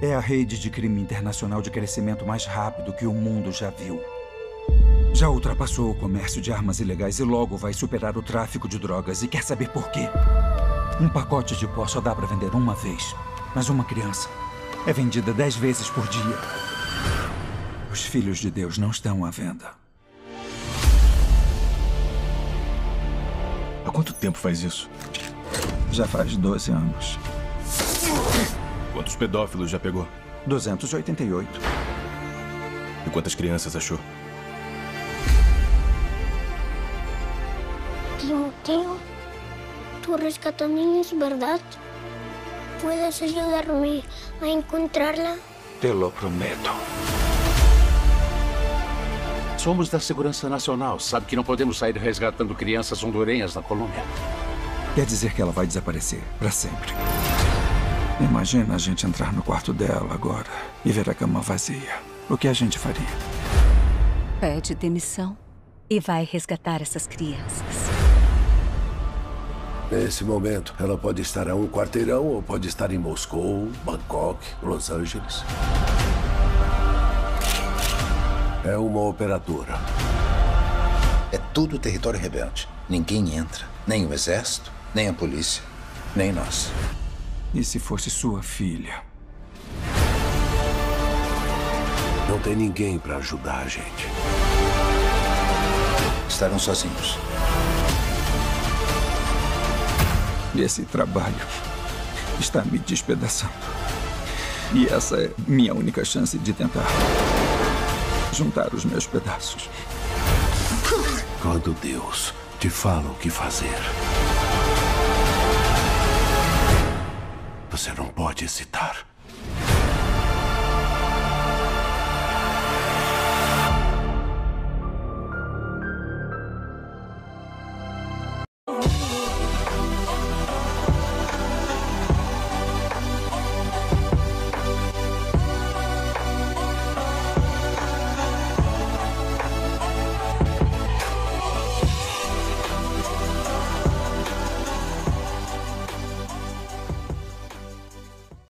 É a rede de crime internacional de crescimento mais rápido que o mundo já viu. Já ultrapassou o comércio de armas ilegais e logo vai superar o tráfico de drogas. E quer saber por quê? Um pacote de pó só dá para vender uma vez. Mas uma criança é vendida dez vezes por dia. Os filhos de Deus não estão à venda. Há quanto tempo faz isso? Já faz 12 anos. Quantos pedófilos já pegou? 288. E quantas crianças achou? Timoteo, tú rescatas niños, ¿verdad? ¿Puedes ayudarme a encontrarla? Te lo prometo. Somos da Segurança Nacional. Sabe que não podemos sair resgatando crianças hondurenhas na Colômbia. Quer dizer que ela vai desaparecer para sempre. Imagina a gente entrar no quarto dela agora e ver a cama vazia. O que a gente faria? Pede demissão e vai resgatar essas crianças. Nesse momento, ela pode estar a um quarteirão ou pode estar em Moscou, Bangkok, Los Angeles. É uma operadora. É tudo território rebelde. Ninguém entra. Nem o exército, nem a polícia, nem nós. E se fosse sua filha? Não tem ninguém para ajudar a gente. Estarão sozinhos. Esse trabalho está me despedaçando. E essa é minha única chance de tentar juntar os meus pedaços. Quando Deus te fala o que fazer, pode hesitar.